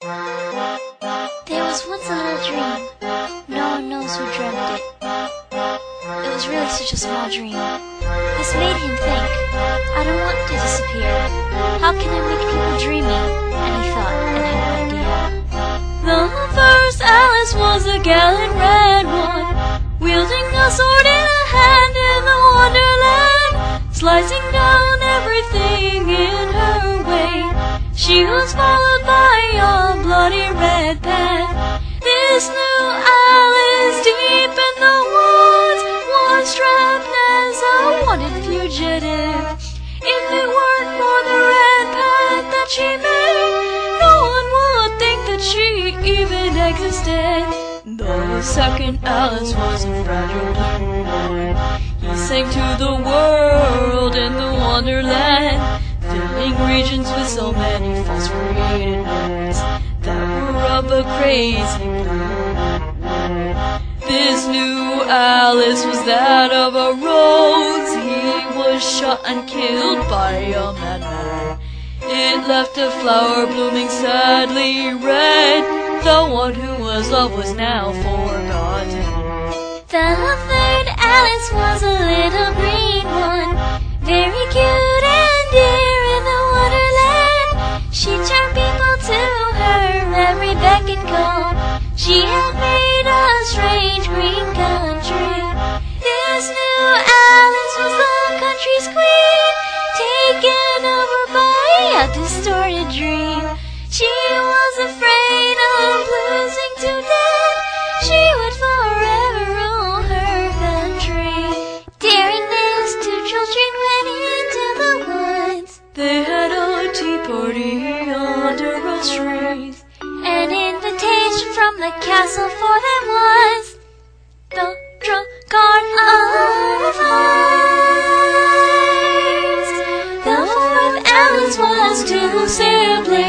There was once a little dream. No one knows who dreamt it. It was really such a small dream. This made him think, I don't want to disappear. How can I make people dreamy? And he thought and had an idea. The first Alice was a gallant red one, wielding a sword in a hand in the wonderland, slicing down everything in her way. She was followed fugitive. If it weren't for the red path that she made, no one would think that she even existed. The second Alice was a fragile one. He sang to the world in the wonderland, filling regions with so many false created words that were of a crazy blue. This new Alice was that of a rose. Was shot and killed by a madman. It left a flower blooming sadly red. The one who was loved was now forgotten. The third Alice was a little green one, very cute and dear in the wonderland. She turned people to her every beck and call. She tree. An invitation from the castle for them was the Drakkar of Hearts. The fourth Alice was two siblings.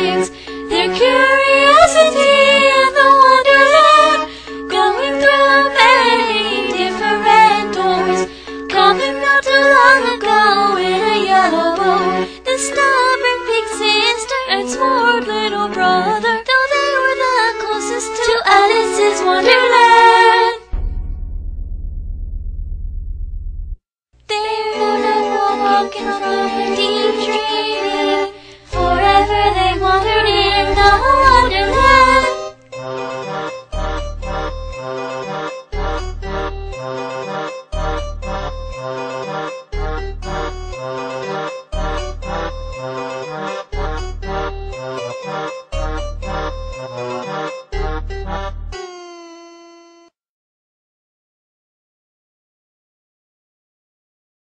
Walking from deep dreaming.